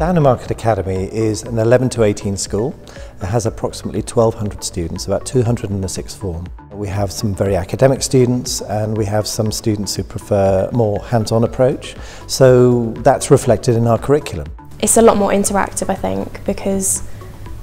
Downham Market Academy is an 11 to 18 school. It has approximately 1,200 students, about 200 in the sixth form. We have some very academic students and we have some students who prefer more hands-on approach. So that's reflected in our curriculum. It's a lot more interactive, I think, because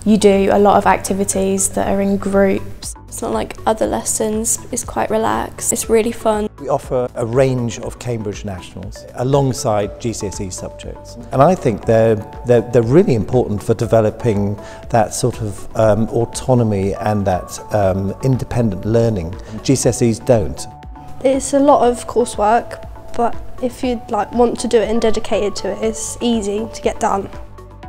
you do a lot of activities that are in groups. It's not like other lessons, it's quite relaxed, it's really fun. We offer a range of Cambridge Nationals alongside GCSE subjects. And I think they're, they're, they're really important for developing that sort of um, autonomy and that um, independent learning. GCSEs don't. It's a lot of coursework, but if you like want to do it and dedicated to it, it's easy to get done.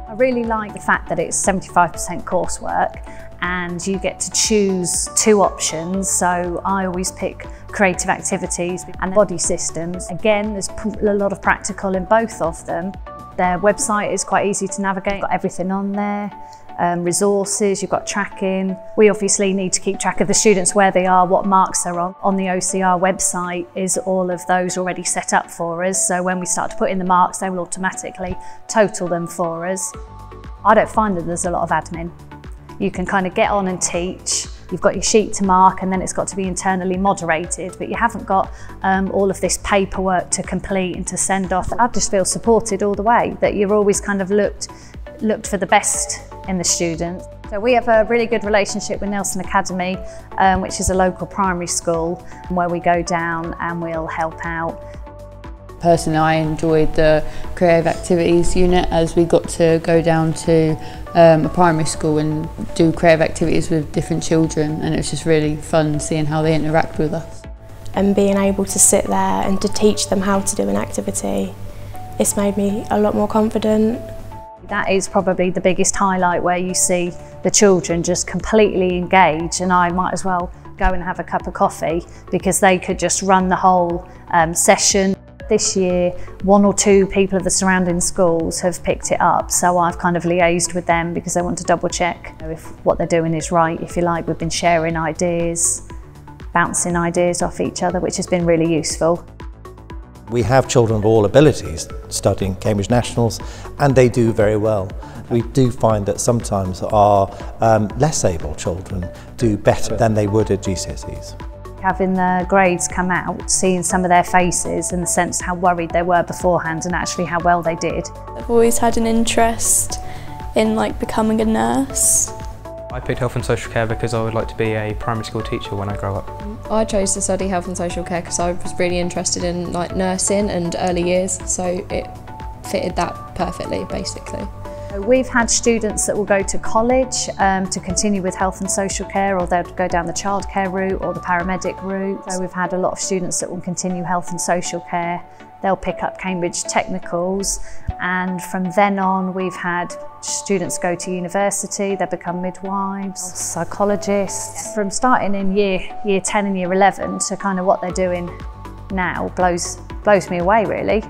I really like the fact that it's 75% coursework and you get to choose two options. So I always pick creative activities and body systems. Again, there's a lot of practical in both of them. Their website is quite easy to navigate, got everything on there. Um, resources, you've got tracking. We obviously need to keep track of the students where they are, what marks they're on. On the OCR website is all of those already set up for us. So when we start to put in the marks, they will automatically total them for us. I don't find that there's a lot of admin. You can kind of get on and teach. You've got your sheet to mark and then it's got to be internally moderated, but you haven't got um, all of this paperwork to complete and to send off. I just feel supported all the way, that you're always kind of looked, looked for the best in the students. So we have a really good relationship with Nelson Academy, um, which is a local primary school where we go down and we'll help out Personally, I enjoyed the creative activities unit as we got to go down to um, a primary school and do creative activities with different children and it was just really fun seeing how they interact with us. And being able to sit there and to teach them how to do an activity, it's made me a lot more confident. That is probably the biggest highlight where you see the children just completely engage and I might as well go and have a cup of coffee because they could just run the whole um, session. This year, one or two people of the surrounding schools have picked it up, so I've kind of liaised with them because they want to double check if what they're doing is right, if you like. We've been sharing ideas, bouncing ideas off each other, which has been really useful. We have children of all abilities studying Cambridge Nationals and they do very well. We do find that sometimes our um, less able children do better than they would at GCSEs. Having the grades come out, seeing some of their faces and the sense how worried they were beforehand and actually how well they did. I've always had an interest in like becoming a nurse. I picked health and social care because I would like to be a primary school teacher when I grow up. I chose to study health and social care because I was really interested in like nursing and early years so it fitted that perfectly basically. We've had students that will go to college um, to continue with health and social care or they'll go down the childcare route or the paramedic route. So we've had a lot of students that will continue health and social care. They'll pick up Cambridge Technicals and from then on we've had students go to university, they become midwives, psychologists. From starting in year, year 10 and year 11 to kind of what they're doing now blows, blows me away really.